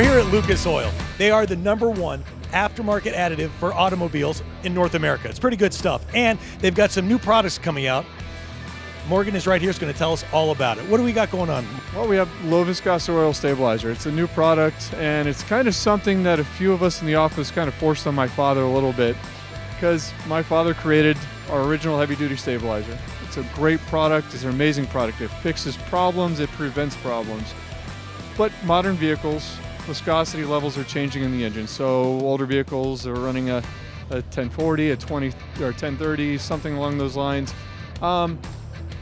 Lucas Oil. They are the number one aftermarket additive for automobiles in North America. It's pretty good stuff. And they've got some new products coming out. Morgan is right here, is going to tell us all about it. What do we got going on? Well, we have low viscosity oil stabilizer. It's a new product, and it's kind of something that a few of us in the office kind of forced on my father a little bit because my father created our original heavy duty stabilizer. It's a great product, it's an amazing product. It fixes problems, it prevents problems. But modern vehicles, viscosity levels are changing in the engine. So older vehicles are running a, a 1040, a 20 or 1030, something along those lines. Um,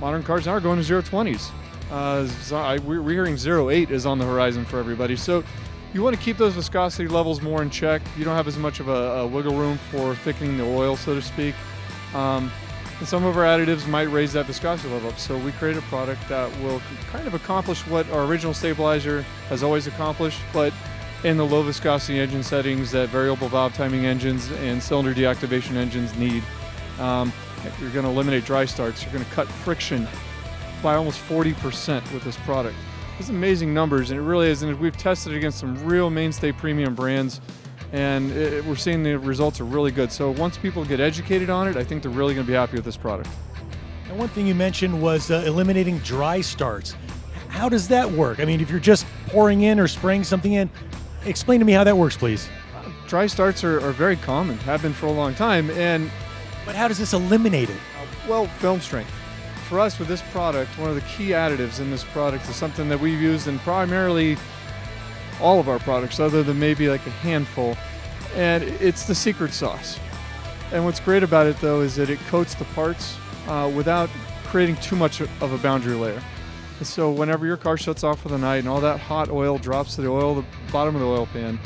modern cars are going to 020s. Uh, we're hearing 08 is on the horizon for everybody. So you want to keep those viscosity levels more in check. You don't have as much of a, a wiggle room for thickening the oil, so to speak. Um, and some of our additives might raise that viscosity level up. So we create a product that will kind of accomplish what our original stabilizer has always accomplished, but in the low viscosity engine settings that variable valve timing engines and cylinder deactivation engines need. Um, you're going to eliminate dry starts. You're going to cut friction by almost 40% with this product. It's amazing numbers, and it really is. And we've tested it against some real mainstay premium brands, and it, we're seeing the results are really good. So once people get educated on it, I think they're really going to be happy with this product. And one thing you mentioned was uh, eliminating dry starts. How does that work? I mean, if you're just pouring in or spraying something in, explain to me how that works, please. Uh, dry starts are, are very common, have been for a long time, and but how does this eliminate it? Well, film strength. For us, with this product, one of the key additives in this product is something that we've used in primarily all of our products, other than maybe like a handful, and it's the secret sauce. And what's great about it, though, is that it coats the parts uh, without creating too much of a boundary layer. And so whenever your car shuts off for the night and all that hot oil drops to the oil, the bottom of the oil pan,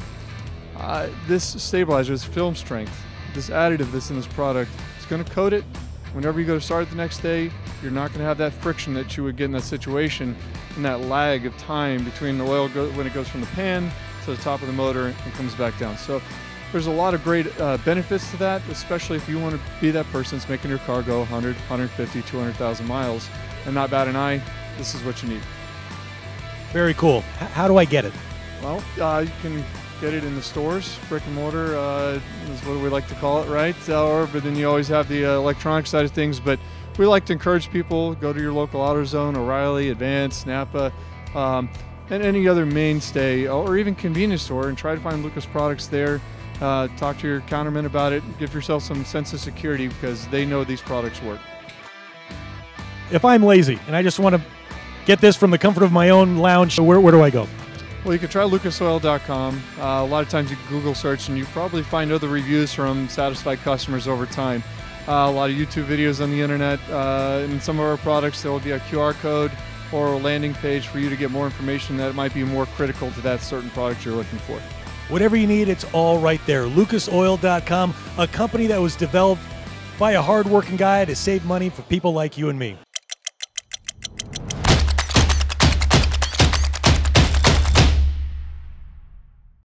uh, this stabilizer is film strength. This additive that's in this product it's going to coat it. Whenever you go to start the next day, you're not going to have that friction that you would get in that situation and that lag of time between the oil go- when it goes from the pan to the top of the motor and comes back down. So there's a lot of great uh, benefits to that, especially if you want to be that person that's making your car go 100, 150, 200,000 miles and not bat an eye. This is what you need. Very cool. H- how do I get it? Well, uh, you can get it in the stores, brick and mortar uh, is what we like to call it, right? Or but then you always have the uh, electronic side of things. But we like to encourage people go to your local AutoZone, O'Reilly, Advance, Napa, um, and any other mainstay or even convenience store, and try to find Lucas products there. Uh, talk to your counterman about it. Give yourself some sense of security because they know these products work. If I'm lazy and I just want to get this from the comfort of my own lounge, where, where do I go? Well, you can try lucasoil.com. Uh, a lot of times you Google search and you probably find other reviews from satisfied customers over time. Uh, a lot of YouTube videos on the internet. Uh, in some of our products, there will be a QR code or a landing page for you to get more information that might be more critical to that certain product you're looking for. Whatever you need, it's all right there. Lucasoil.com, a company that was developed by a hardworking guy to save money for people like you and me.